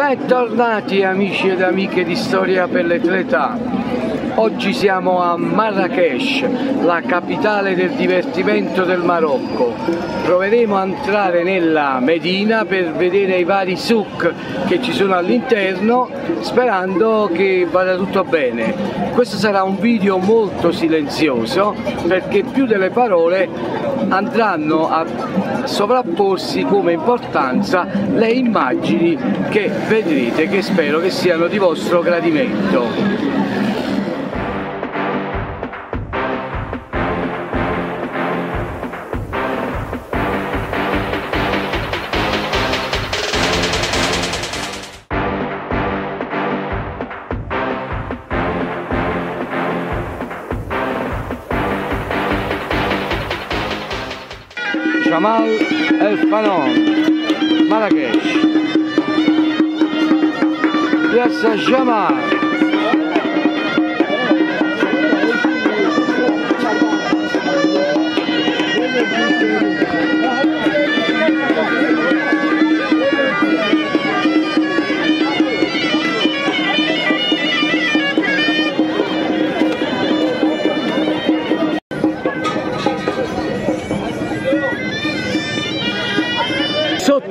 Bentornati amici ed amiche di Storia per le tre età. Oggi siamo a Marrakesh, la capitale del divertimento del Marocco. Proveremo a entrare nella Medina per vedere i vari souk che ci sono all'interno, sperando che vada tutto bene. Questo sarà un video molto silenzioso perché più delle parole andranno a sovrapporsi come importanza le immagini che vedrete che spero che siano di vostro gradimento. Jamal El Fanon Marrakech. Yes, Jamal.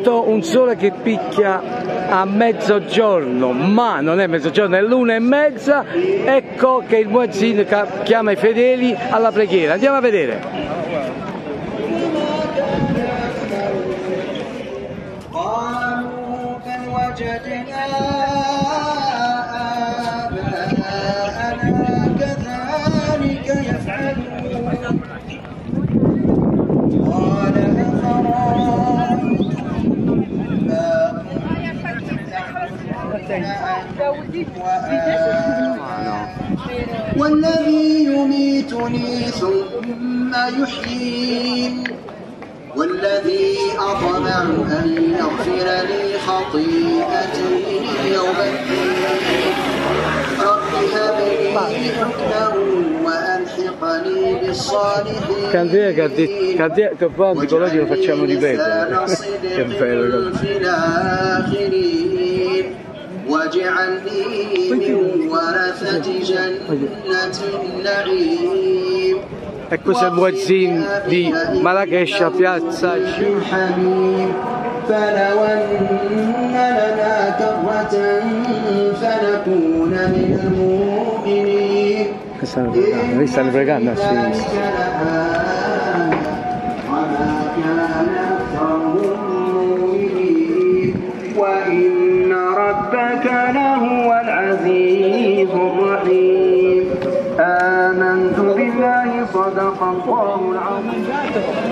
Sotto un sole che picchia a mezzogiorno, ma non è mezzogiorno, è l'una e mezza, ecco che il muezzin chiama i fedeli alla preghiera. Andiamo a vedere. والذي يميتني ثم يحيين والذي أطمع أن يغفر لي خطيئتي يوم الدين رب هب لي حكما وألحقني بالصالحين Candrea che ha detto, Candrea, che poi quello lo facciamo ripetere. che bello. واجعلني من ورثة جنة النعيم E questo è il muezzin di Marrakesh piazza فلو أن لنا كرة فنكون من المؤمنين stanno pregando? Stanno pregando a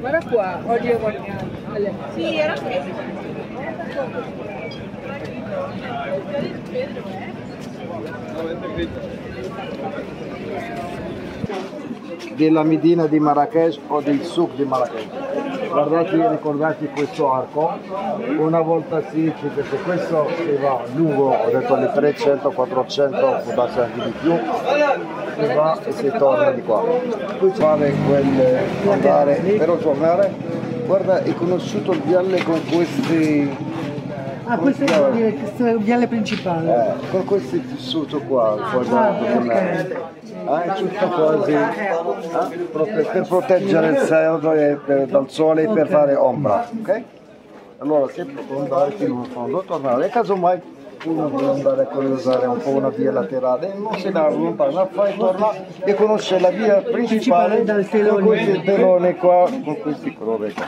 guarda qua oggi guardiamo alle Sì, era della Medina di Marrakesh o del Souk di Marrakesh. Guardate ricordate questo arco, una volta si che se questo si va lungo, ho detto alle 300, 400, può darsi anche di più, si va e si torna di qua. Fare quel andare, però tornare, guarda è conosciuto il viale con questi ah questo è il viale- questo è il viale principale eh, con questi tessuto qua, guardate Ah, com'è. Ah, è tutto così eh, per proteggere il serdo e per- dal sole e per fare ombra, ok? Allora sempre può andare fino in fondo, tornare, casomai uno vuole andare a curiosare un po' una via laterale, non se ne allontana, fai torna e conosce la via principale Principale dal telone. con questi telone qua, con questi colori qua.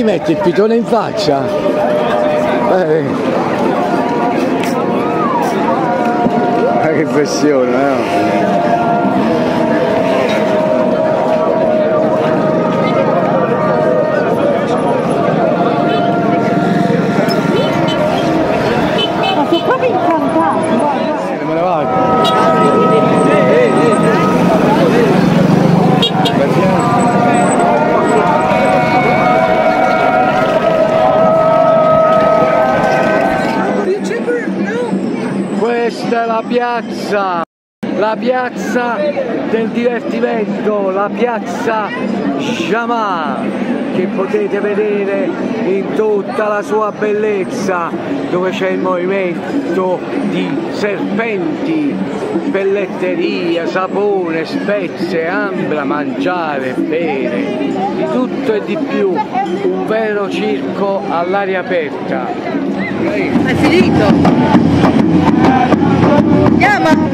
Gli metti il pitone in faccia? Eh. Ma che pressione, no? Ma sono proprio incantato, guarda. Me ne vado. Questa è piazza, la piazza del divertimento, la piazza Jamà che potete vedere in tutta la sua bellezza dove c'è il movimento di serpenti, pelletteria, sapone, spezie, ambra, mangiare, bere, di tutto e di più, un vero circo all'aria aperta. È finito! يا ماما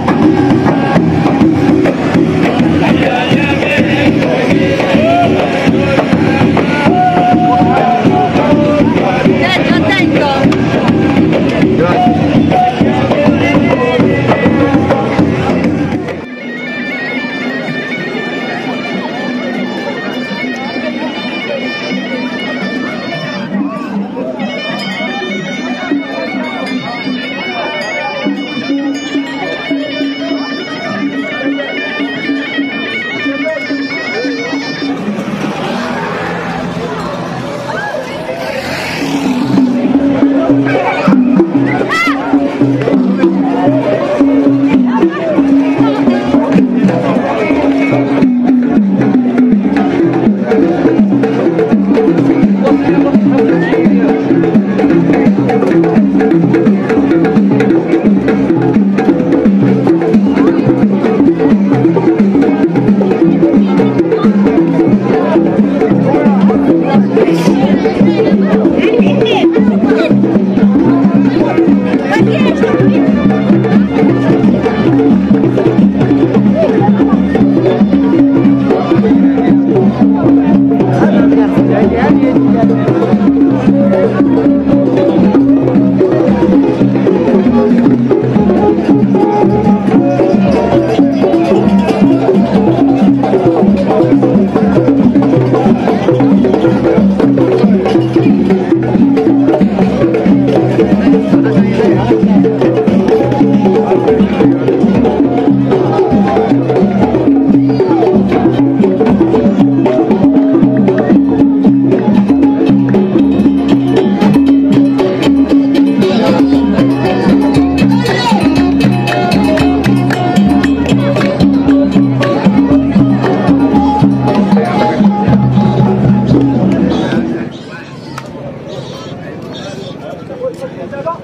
الكعبه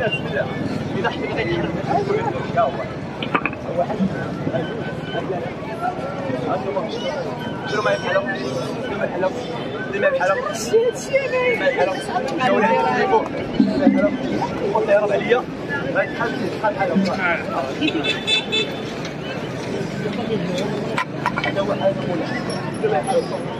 بسم الله اذا حتى بديت تحرك يا الله هو حد شنو ما يحلو شنو ما يحلو شنو ما يحلو شنو ما يحلو شنو ما يحلو والله يرضى عليا ما تحلش تحل حاجة هذا هو حاجة شنو ما يحلو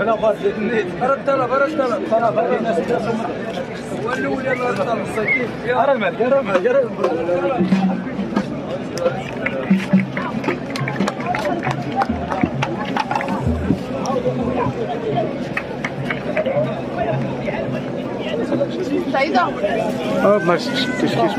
أنا غادي نيت برد آه ماشي كيش كيش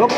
Nope.